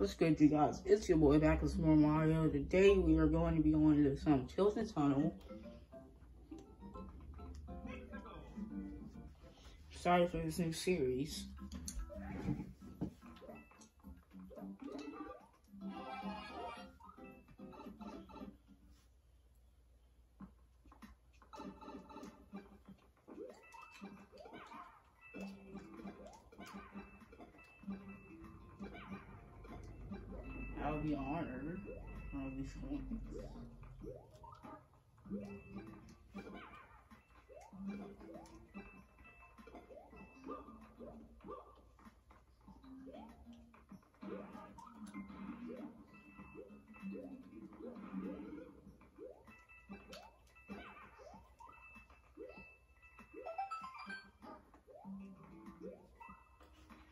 What's good, you guys? It's your boy back with more Mario. Today we are going to be going to some Tilted Tunnel. Sorry for this new series. Be honored. I would be fun.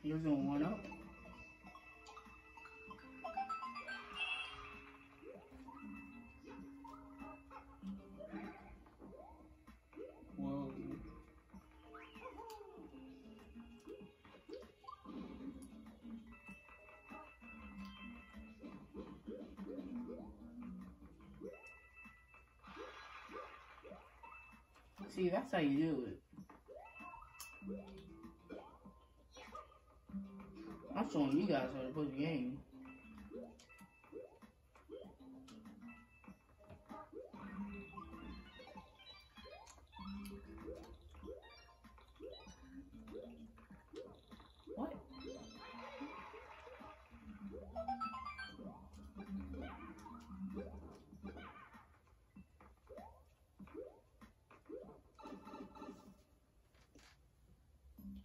Here's a one up. See, that's how you do it. I'm showing you guys how to play the game.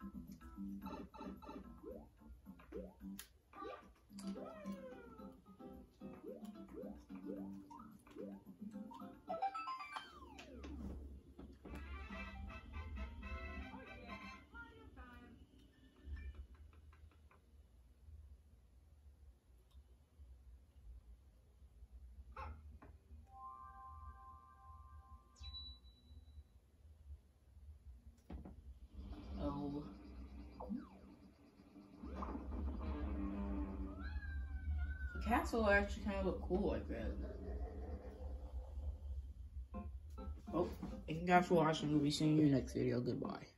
What? Oh. The castle actually kind of look cool like that. Oh, thank you guys for watching. We'll be seeing you next video. Goodbye.